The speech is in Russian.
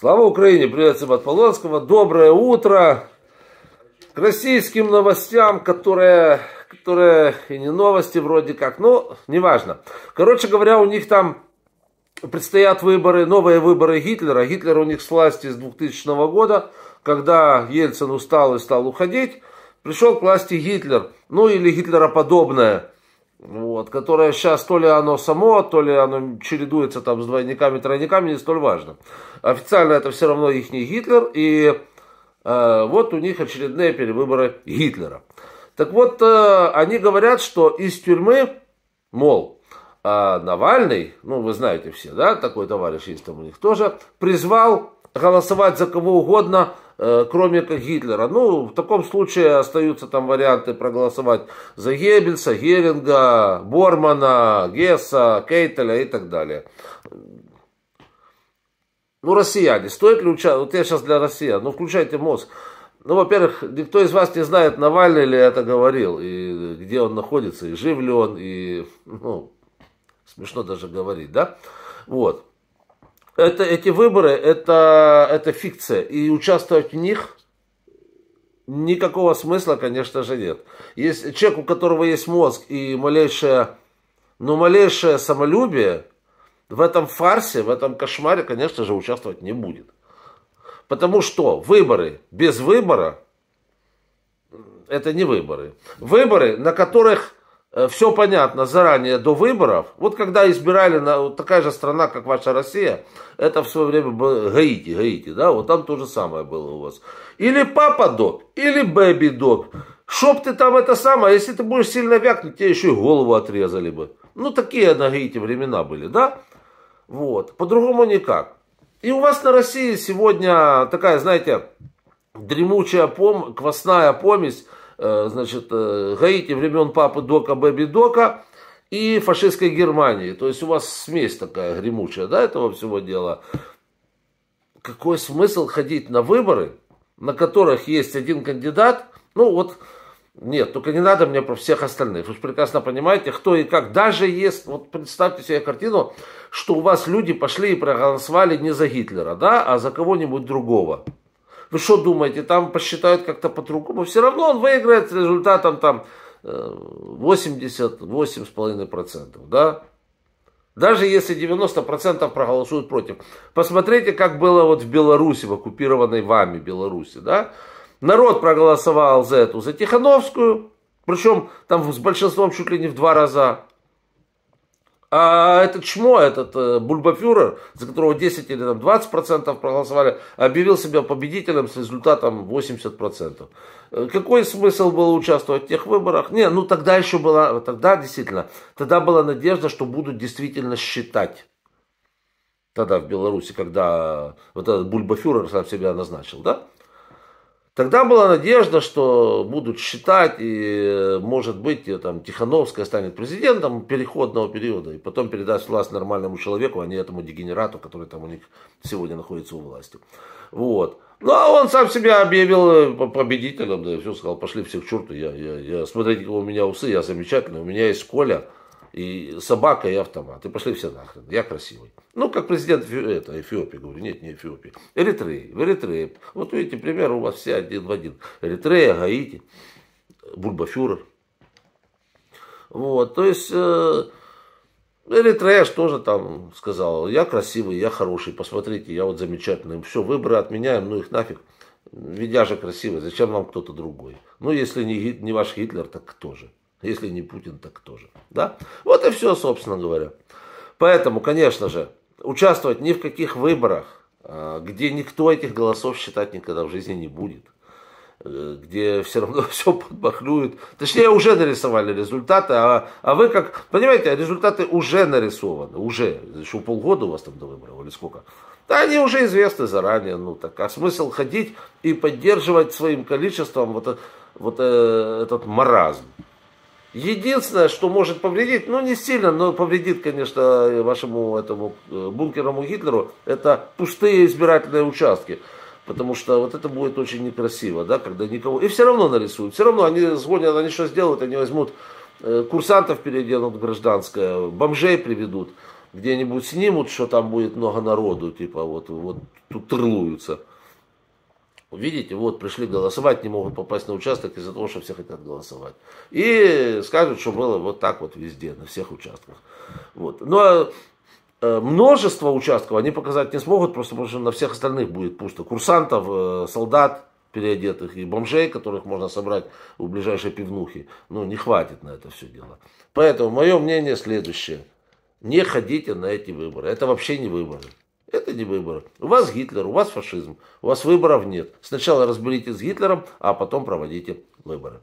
Слава Украине! Привет всем от Полонского. Доброе утро! К российским новостям, которые, которые и не новости вроде как, но неважно. Короче говоря, у них там предстоят выборы, новые выборы Гитлера. Гитлер у них с власти с 2000 года, когда Ельцин устал и стал уходить, пришел к власти Гитлер, ну или гитлероподобное вот, которое сейчас то ли оно само, то ли оно чередуется там с двойниками, тройниками, не столь важно. Официально это все равно их не Гитлер, и э, вот у них очередные перевыборы Гитлера. Так вот, э, они говорят, что из тюрьмы, мол, э, Навальный, ну вы знаете все, да, такой товарищ есть там у них тоже, призвал голосовать за кого угодно, кроме как Гитлера. Ну, в таком случае остаются там варианты проголосовать за Геббельса, Геринга, Бормана, Гесса, Кейтеля и так далее. Ну, россияне, стоит ли участвовать? Вот я сейчас для россиян, ну, включайте мозг. Ну, во-первых, никто из вас не знает, Навальный ли это говорил, и где он находится, и жив ли он, и, ну, смешно даже говорить, да? Вот это, эти выборы это, это фикция. И участвовать в них никакого смысла, конечно же, нет. Есть человек, у которого есть мозг и малейшее, ну, малейшее самолюбие, в этом фарсе, в этом кошмаре, конечно же, участвовать не будет. Потому что выборы без выбора это не выборы. Выборы, на которых все понятно заранее до выборов. Вот когда избирали на вот такая же страна, как ваша Россия, это в свое время было Гаити, Гаити, да, вот там то же самое было у вас. Или папа дог, или бэби дог. Чтоб ты там это самое, если ты будешь сильно вякнуть, тебе еще и голову отрезали бы. Ну, такие на Гаити времена были, да? Вот, по-другому никак. И у вас на России сегодня такая, знаете, дремучая пом, квасная помесь Э, значит, э, Гаити времен папы Дока, Бэби Дока и фашистской Германии. То есть у вас смесь такая гремучая, да, этого всего дела. Какой смысл ходить на выборы, на которых есть один кандидат, ну вот, нет, только не надо мне про всех остальных. Вы же прекрасно понимаете, кто и как. Даже если, вот представьте себе картину, что у вас люди пошли и проголосовали не за Гитлера, да, а за кого-нибудь другого. Вы что думаете, там посчитают как-то по-другому? Все равно он выиграет с результатом там 88,5%, э, да? Даже если 90% проголосуют против. Посмотрите, как было вот в Беларуси, в оккупированной вами Беларуси, да? Народ проголосовал за эту, за Тихановскую, причем там с большинством чуть ли не в два раза. А этот чмо, этот э, бульбафюрер, за которого 10 или там, 20% проголосовали, объявил себя победителем с результатом 80%. Э, какой смысл было участвовать в тех выборах? Не, ну тогда еще была, тогда действительно, тогда была надежда, что будут действительно считать. Тогда в Беларуси, когда вот этот бульбафюрер сам себя назначил, да? Тогда была надежда, что будут считать, и, может быть, там, Тихановская станет президентом переходного периода, и потом передаст власть нормальному человеку, а не этому дегенерату, который там у них сегодня находится у власти. Вот. Ну, а он сам себя объявил э, победителем, да, и все, сказал, пошли все к черту, я, я, я, смотрите, у меня усы, я замечательный, у меня есть Коля, и собака, и автомат. И пошли все нахрен. Я красивый. Ну, как президент это, Эфиопии, говорю, нет, не Эфиопии. Эритреи, в Эритрее. Вот видите, пример у вас все один в один. Эритрея, Гаити, Бульбафюрер. Вот, то есть, э, Эритрея тоже там сказал, я красивый, я хороший, посмотрите, я вот замечательный. Все, выборы отменяем, ну их нафиг. Ведь я же красивый, зачем вам кто-то другой? Ну, если не, не ваш Гитлер, так кто же? Если не Путин, так кто же? Да? Вот и все, собственно говоря. Поэтому, конечно же, участвовать ни в каких выборах, а, где никто этих голосов считать никогда в жизни не будет, э, где все равно все подбахлюют. Точнее, уже нарисовали результаты, а, а вы как, понимаете, результаты уже нарисованы, уже, еще полгода у вас там до выборов или сколько. Да, они уже известны заранее, ну так, а смысл ходить и поддерживать своим количеством вот, вот э, этот маразм. Единственное, что может повредить, ну не сильно, но повредит, конечно, вашему этому э, бункерному Гитлеру, это пустые избирательные участки. Потому что вот это будет очень некрасиво, да, когда никого... И все равно нарисуют. Все равно они сгонят, они что сделают? Они возьмут э, курсантов переоденут гражданское, бомжей приведут. где-нибудь снимут, что там будет много народу, типа вот, вот тут трлуются. Видите, вот пришли голосовать, не могут попасть на участок из-за того, что все хотят голосовать. И скажут, что было вот так вот везде, на всех участках. Вот. Но э, множество участков они показать не смогут, просто потому что на всех остальных будет пусто. Курсантов, э, солдат переодетых и бомжей, которых можно собрать в ближайшей пивнухе, ну, не хватит на это все дело. Поэтому мое мнение следующее. Не ходите на эти выборы. Это вообще не выборы. Это не выборы. У вас Гитлер, у вас фашизм, у вас выборов нет. Сначала разберитесь с Гитлером, а потом проводите выборы.